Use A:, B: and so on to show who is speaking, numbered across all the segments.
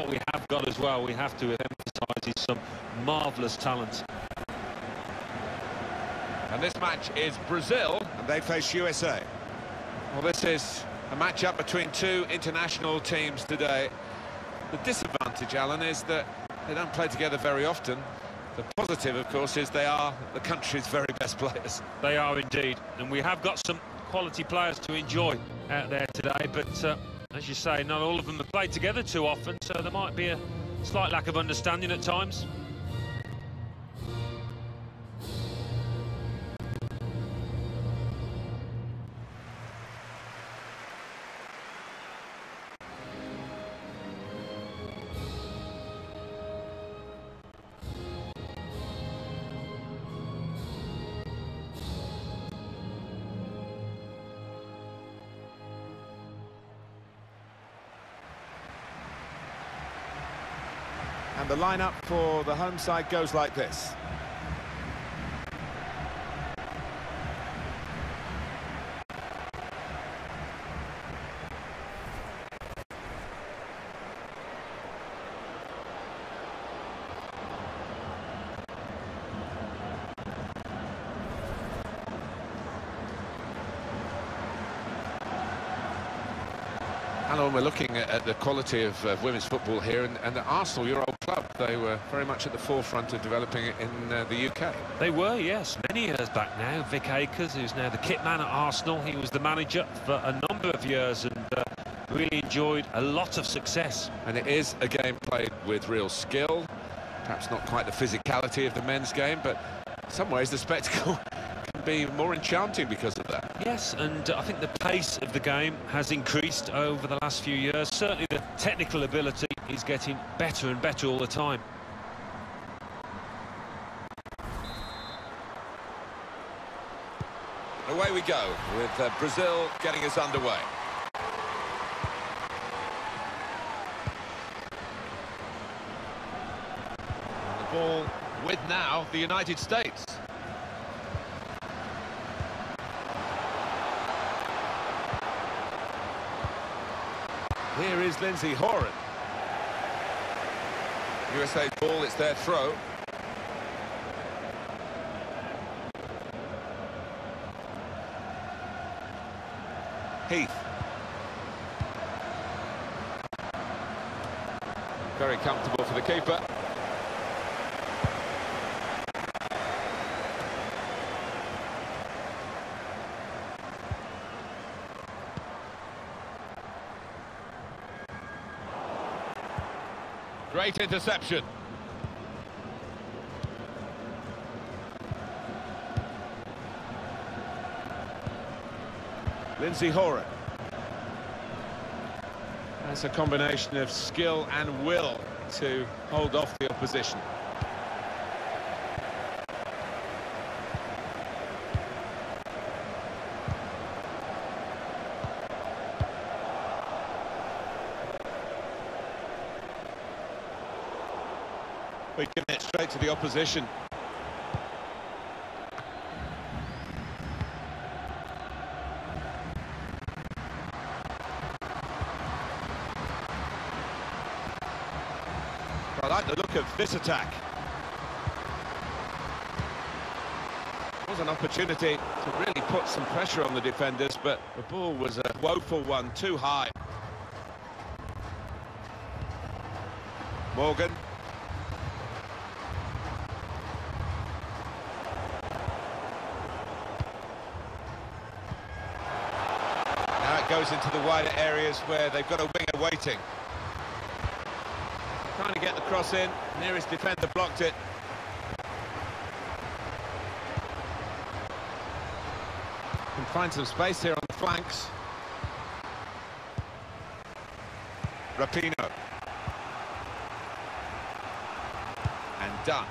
A: what we have got as well, we have to emphasise is some marvellous talent.
B: And this match is Brazil.
C: And they face USA.
B: Well, this is a match-up between two international teams today. The disadvantage, Alan, is that they don't play together very often. The positive, of course, is they are the country's very best players.
A: They are indeed, and we have got some quality players to enjoy out there today, but uh, as you say, not all of them have played together too often, so there might be a slight lack of understanding at times.
C: The lineup for the home side goes like this.
B: Alan, we're looking at, the quality of uh, women's football here, and, and Arsenal, your old club, they were very much at the forefront of developing it in uh, the UK.
A: They were, yes, many years back now. Vic Akers, who's now the kit man at Arsenal, he was the manager for a number of years and uh, really enjoyed a lot of success.
B: And it is a game played with real skill, perhaps not quite the physicality of the men's game, but in some ways the spectacle be more enchanting because of that.
A: Yes, and uh, I think the pace of the game has increased over the last few years. Certainly the technical ability is getting better and better all the time.
B: Away we go with uh, Brazil getting us underway. And the ball with now the United States. Here is Lindsey Horan. USA ball, it's their throw. Heath. Very comfortable for the keeper. Great interception.
C: Lindsey Horan. That's a combination of skill and will to hold off the opposition. We've given it straight to opposition. I like the look of this attack. was an opportunity to really put some pressure on the defenders, but the ball was a woeful one, too high. Morgan. Now it goes into the wider areas where they've got a winger waiting. Trying to get the cross in, nearest defender blocked it. Can find some space here on the flanks. Rapinoe. And done.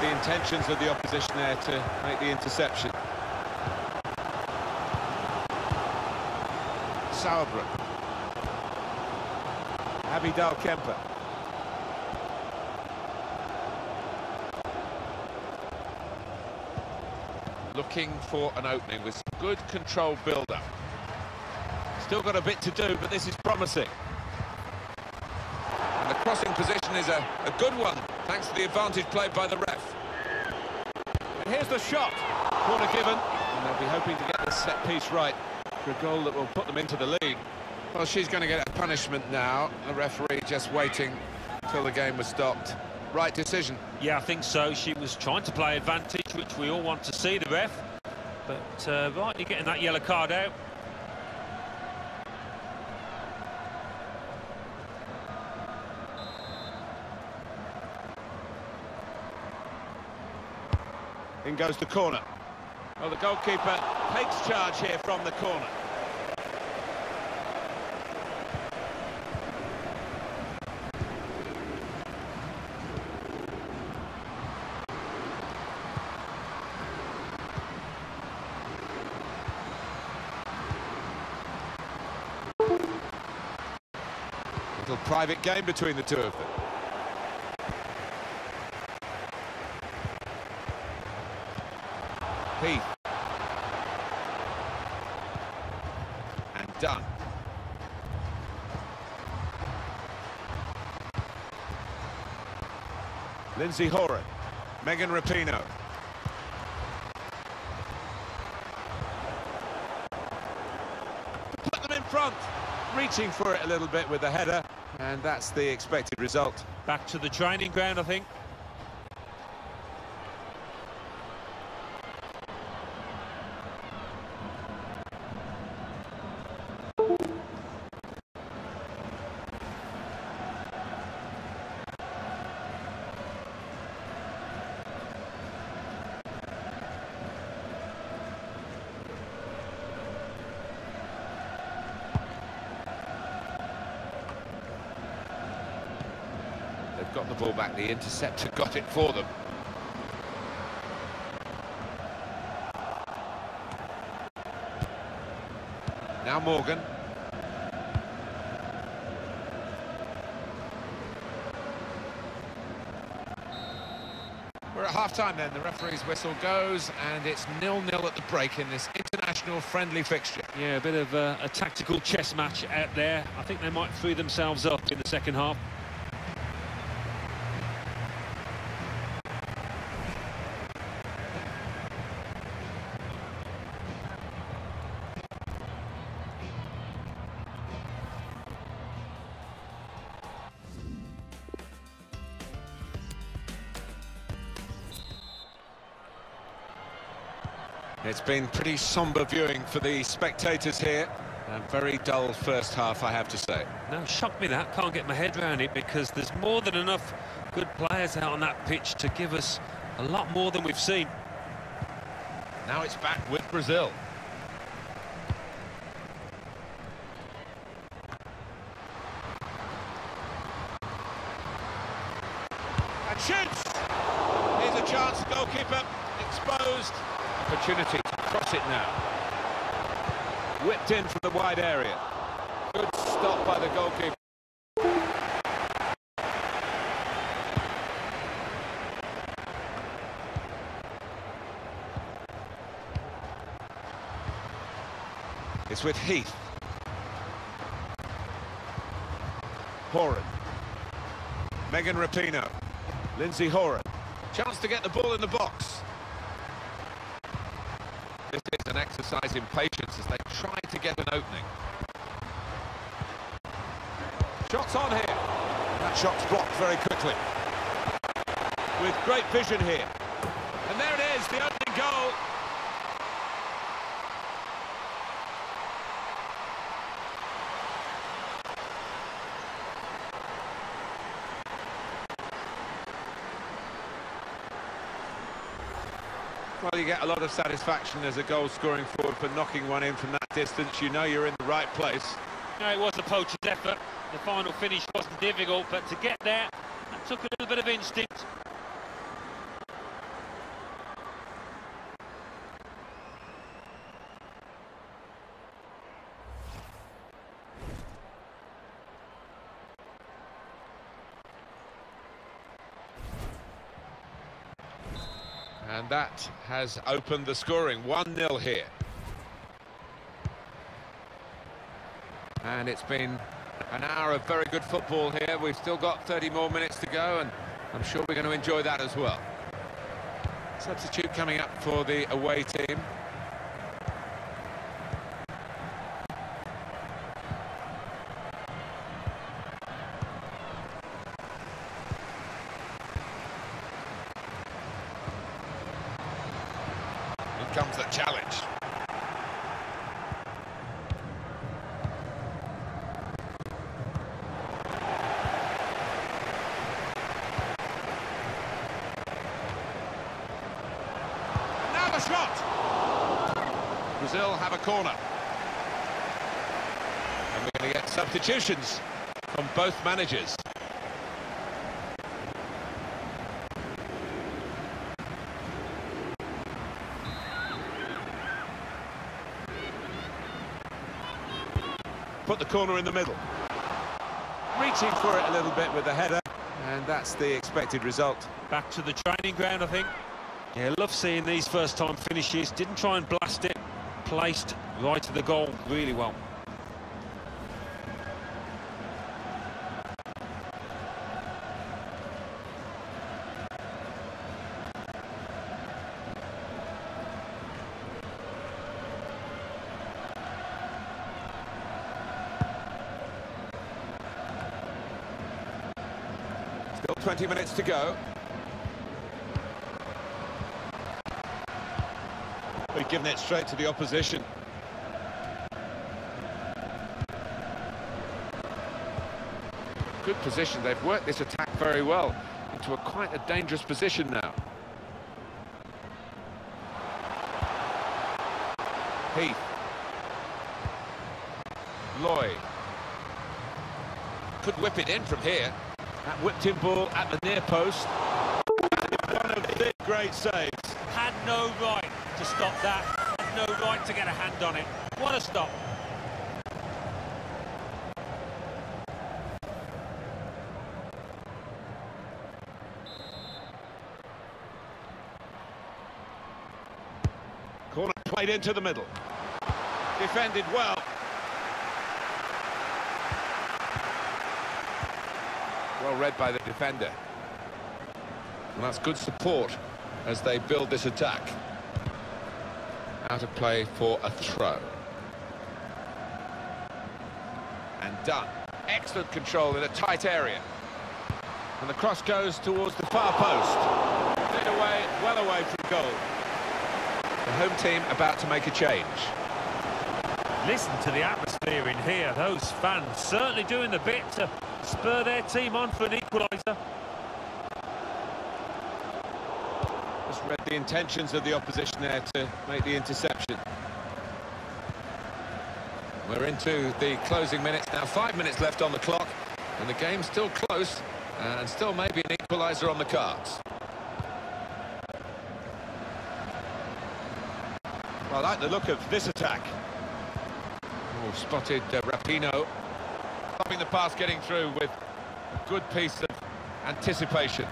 C: The intentions of the opposition there to make the interception. Sauerbruch. Abidal Kemper.
B: Looking for an opening with
C: Good controlled build-up. Still got a bit to do, but this is promising.
B: And the crossing position is a, a good one, thanks to the advantage played by the ref.
C: And here's the shot. Corner given, and they'll be hoping to get the set piece right for a goal that will put them into the lead.
B: Well, she's going to get a punishment now. The referee just waiting until the game was stopped. Right decision.
A: Yeah, I think so. She was trying to play advantage, which we all want to see, the ref. But uh, rightly getting that yellow card out.
C: In goes the corner. Well, the goalkeeper takes charge here from the corner.
B: Little private game between the two of them. And done.
C: Lindsey Horan.
B: Megan Rapinoe.
C: Put them in front. Reaching for it a little bit with the header, and that's the expected result.
A: Back to the training ground, I think.
B: Got the ball back. The interceptor got it for them. Now Morgan. We're at half-time then. The referee's whistle goes, and it's nil-nil at the break in this international friendly fixture.
A: Yeah, a bit of uh, a tactical chess match out there. I think they might free themselves up in the second half.
B: It's been pretty sombre viewing for the spectators here. A very dull first half, I have to say.
A: No, shocked me that. Can't get my head around it because there's more than enough good players out on that pitch to give us a lot more than we've seen.
B: Now it's back with Brazil.
C: And shoots! Here's a chance, goalkeeper exposed. Opportunity to cross it now. Whipped in from the wide area.
B: Good stop by the goalkeeper. It's with Heath.
C: Horan.
B: Megan Rapinoe.
C: Lindsey Horan.
B: Chance to get the ball in the box. This is an exercise in patience as they try to get an opening.
C: Shots on here.
B: That shot's blocked very quickly.
C: With great vision here. And there it is, the opening goal.
B: Well, you get a lot of satisfaction as a goal scoring forward for knocking one in from that distance. You know you're in the right place.
A: No, it was a poacher's effort. The final finish wasn't difficult, but to get there, that took a little bit of instinct.
B: And that has opened the scoring. 1-0 here. And it's been an hour of very good football here. We've still got 30 more minutes to go, and I'm sure we're going to enjoy that as well. Substitute coming up for the away team. The shot! Brazil have a corner. And we're going to get substitutions from both managers. Put the corner in the middle. Reaching for it a little bit with the header, and that's the expected result.
A: Back to the training ground, I think. Yeah, love seeing these first-time finishes. Didn't try and blast it. Placed right to the goal really well.
B: Still 20 minutes to go. We've given it straight to the opposition. Good position. They've worked this attack very well into a quite a dangerous position now. Heath. Lloyd. Could whip it in from here. That whipped in ball at the near post. One of the great saves.
A: Had no right to stop that. Had no right to get a hand on it. What a stop.
B: Corner played into the middle. Defended well. Well read by the defender. And that's good support as they build this attack. Out of play for a throw. And done. Excellent control in a tight area. And the cross goes towards the far post. Away, well away from goal. The home team about to make a change.
A: Listen to the atmosphere in here. Those fans certainly doing the bit to spur their team on for an equaliser.
B: Just read the intentions of the opposition there to make the interception. We're into the closing minutes now. Five minutes left on the clock, and the game's still close, and still maybe an equaliser on the cards. I like the look of this attack. Oh, spotted uh, Rapinoe. Stopping the pass getting through with a good piece of anticipation.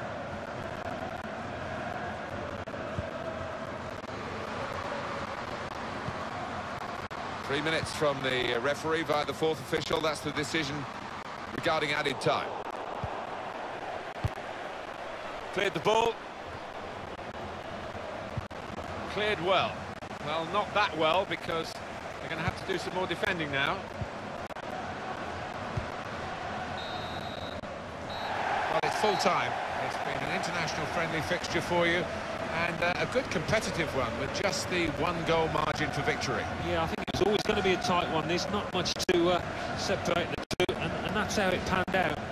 B: Three minutes from the referee via the fourth official. That's the decision regarding added time. Cleared the ball. Cleared well. Well, not that well because they're going to have to do some more defending now. Well, it's full time. It's been an international friendly fixture for you and uh, a good competitive one with just the one goal margin for victory.
A: Yeah, I think it's always going to be a tight one. There's not much to uh, separate the two, and, and that's how it panned out.